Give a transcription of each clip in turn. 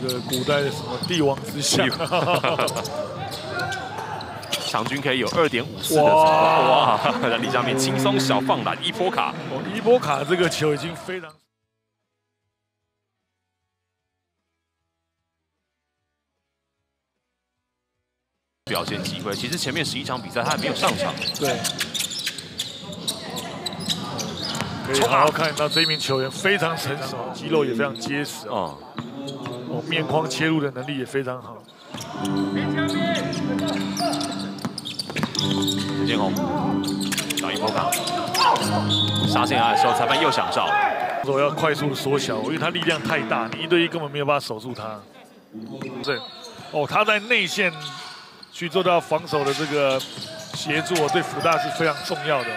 这个古代的什么帝王之相。场均可以有二点五四的哇！人力上面轻松小放篮伊波卡，哦伊波卡这个球已经非常表现机会。其实前面十一场比赛他还没有上场。对，可以好好看到这一名球员非常成熟，肌肉也非常结实啊。哦，面框切入的能力也非常好。陈建宏打一波卡，杀进来的时候，裁判又想照了。我要快速缩小，因为他力量太大，你一对一根本没有办法守住他。对，哦，他在内线去做到防守的这个协助，对福大是非常重要的。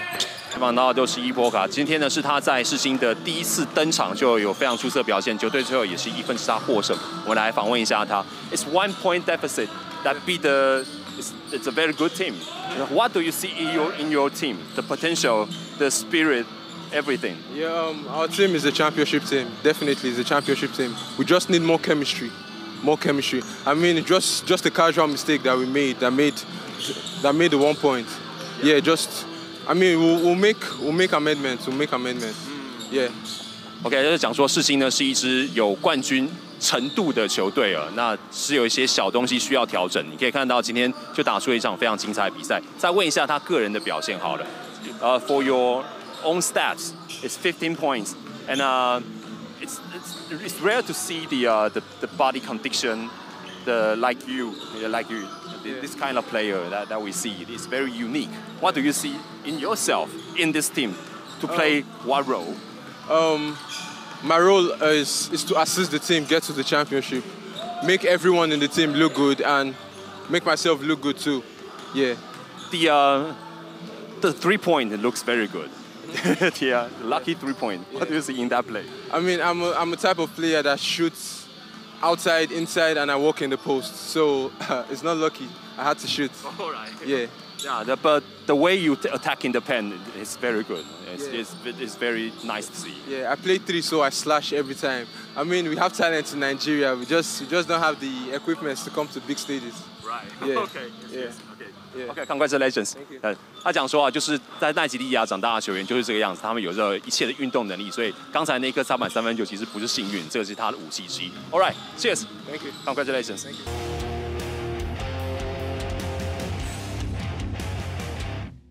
采访到就是伊波卡，今天呢是他在世新的第一次登场，就有非常出色表现，球队最后也是一分之差获胜。我们来访问一下他。It's one point deficit that beat the it's, it's a very good team. What do you see in your in your team? The potential, the spirit, everything. Yeah, um, our team is a championship team. Definitely, is a championship team. We just need more chemistry, more chemistry. I mean, just just a casual mistake that we made that made that made the one point. Yeah, just. I mean, we'll, we'll make we'll make amendments. We'll make amendments. Yeah. OK，就是讲说世新呢是一支有冠军程度的球队了，那是有一些小东西需要调整。你可以看到今天就打出了一场非常精彩的比赛。再问一下他个人的表现好了。呃，For your own stats, it's fifteen points, and uh, it's it's it's rare to see the uh the the body condition, the like you, like you. This kind of player that, that we see is very unique. What do you see in yourself in this team to play what role? Um, my role is, is to assist the team get to the championship, make everyone in the team look good, and make myself look good too. Yeah. The uh, the three point looks very good. yeah, lucky three point. What do you see in that play? I mean, I'm a, I'm a type of player that shoots outside, inside, and I walk in the post. So uh, it's not lucky. I had to shoot. All right. Yeah. Yeah, the, but the way you attack in the pen is very good. It's, yeah. it's, it's, very nice to see. Yeah, I play three, so I slash every time. I mean, we have talent in Nigeria. We just we just don't have the equipment to come to big stages. Right. Yeah. okay. Yeah. Okay. Okay. Congratulations. 他讲说啊，就是在奈及利亚长大的球员就是这个样子，他们有着一切的运动能力，所以刚才那一颗三板三分球其实不是幸运，这个是他的武器之一。All right. Cheers. Thank you. Congratulations. Thank you.